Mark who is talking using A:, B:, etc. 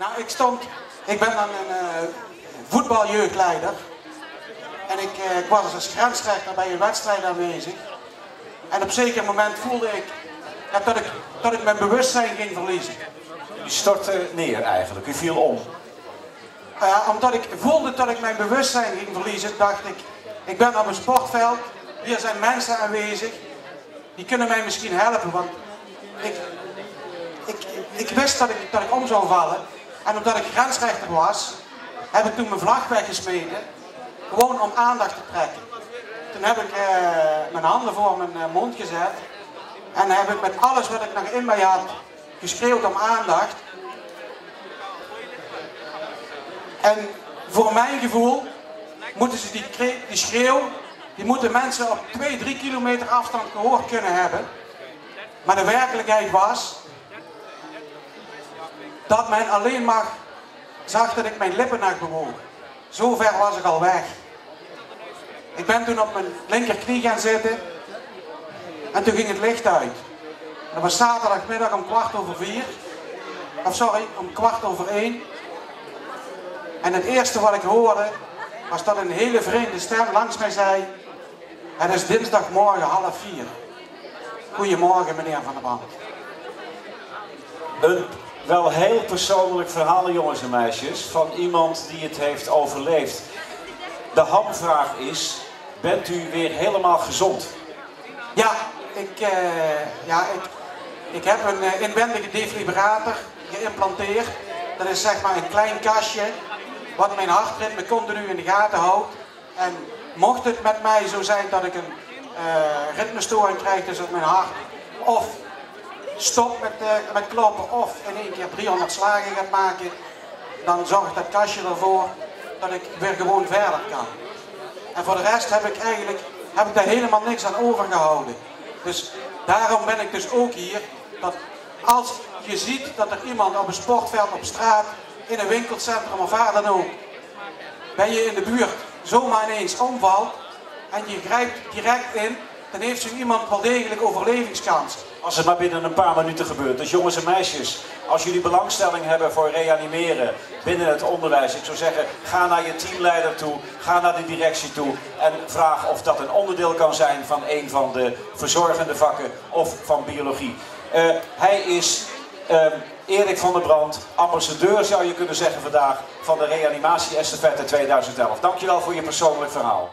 A: Nou, ik stond, ik ben dan een uh, voetbaljeugdleider. En ik, uh, ik was als grensrechter bij een wedstrijd aanwezig. En op een zeker moment voelde ik ja, dat, ik dat ik mijn bewustzijn ging verliezen.
B: Je stortte neer eigenlijk, je viel om.
A: Omdat ik voelde dat ik mijn bewustzijn ging verliezen, dacht ik, ik ben op een sportveld, hier zijn mensen aanwezig, die kunnen mij misschien helpen, want ik, ik, ik wist dat ik, dat ik om zou vallen. En omdat ik grensrechter was, heb ik toen mijn vlag weggesmeden, gewoon om aandacht te trekken. Toen heb ik eh, mijn handen voor mijn eh, mond gezet en heb ik met alles wat ik nog in mij had geschreeuwd om aandacht. En voor mijn gevoel moeten ze die, die schreeuw, die moeten mensen op 2, 3 kilometer afstand gehoord kunnen hebben. Maar de werkelijkheid was dat men alleen maar zag dat ik mijn lippen naar bewoog. Zo ver was ik al weg. Ik ben toen op mijn linkerknie gaan zitten en toen ging het licht uit. Dat was zaterdagmiddag om kwart over vier. Of sorry, om kwart over één. En het eerste wat ik hoorde was dat een hele vreemde stem langs mij zei: Het is dinsdagmorgen half vier. Goedemorgen, meneer Van der Brand.
B: Een wel heel persoonlijk verhaal, jongens en meisjes, van iemand die het heeft overleefd. De hamvraag is: bent u weer helemaal gezond?
A: Ja, ik, uh, ja, ik, ik heb een uh, inwendige defibrillator geïmplanteerd. Dat is zeg maar een klein kastje wat mijn hartritme continu in de gaten houdt. En mocht het met mij zo zijn dat ik een uh, ritmestoring krijg, dus dat mijn hart of stopt met, uh, met kloppen of in één keer 300 slagen gaat maken, dan zorgt dat kastje ervoor dat ik weer gewoon verder kan. En voor de rest heb ik eigenlijk heb ik daar helemaal niks aan overgehouden. Dus daarom ben ik dus ook hier, dat als je ziet dat er iemand op een sportveld op straat in een winkelcentrum of waar dan ook, ben je in de buurt zomaar ineens omvalt en je grijpt direct in, dan heeft zo iemand wel degelijk overlevingskans.
B: Als het maar binnen een paar minuten gebeurt. Dus jongens en meisjes, als jullie belangstelling hebben voor reanimeren binnen het onderwijs, ik zou zeggen, ga naar je teamleider toe, ga naar de directie toe en vraag of dat een onderdeel kan zijn van een van de verzorgende vakken of van biologie. Uh, hij is uh, Erik van der Brand, ambassadeur zou je kunnen zeggen vandaag van de reanimatie estafette 2011. Dankjewel voor je persoonlijk verhaal.